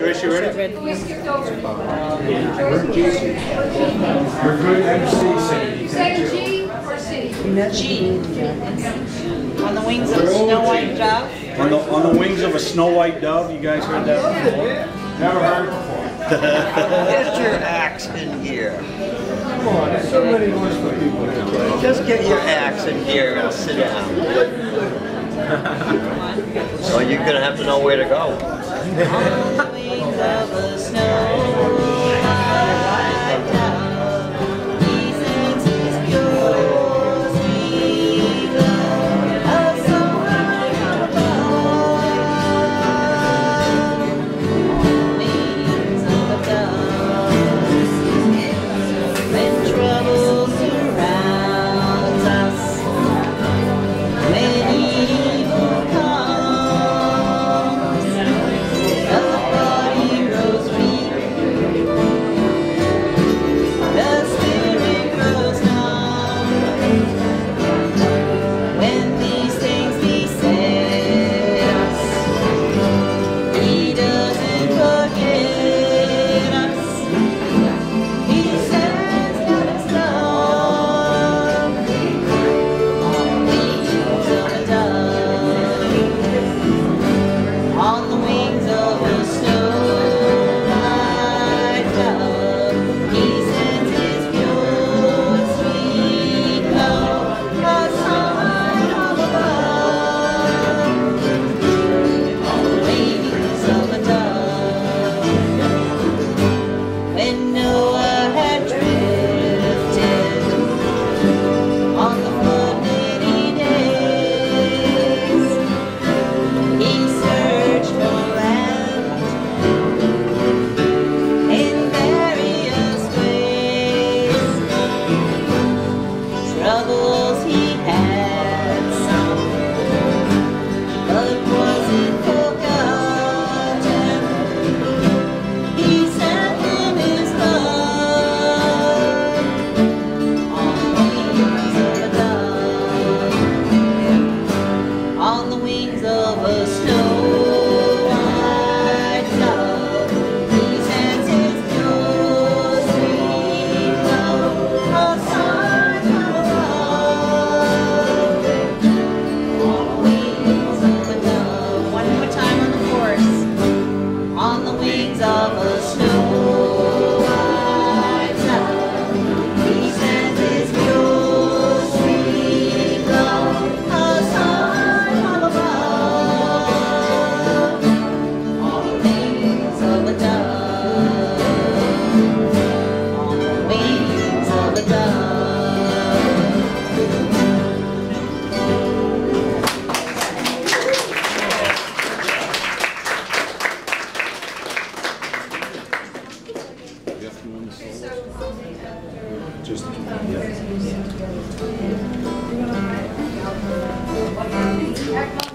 Joyce, you ready? We skipped over. Joyce, G or G? good MC Say G. On the wings of a snow white dove? On the, on the wings of a snow white dove, you guys heard that before? Never heard before. Get your axe in here. Come on, there's so many for people here. Just get your axe in here and sit down. so you're going to have to know where to go. of the snow. Yeah. Yeah.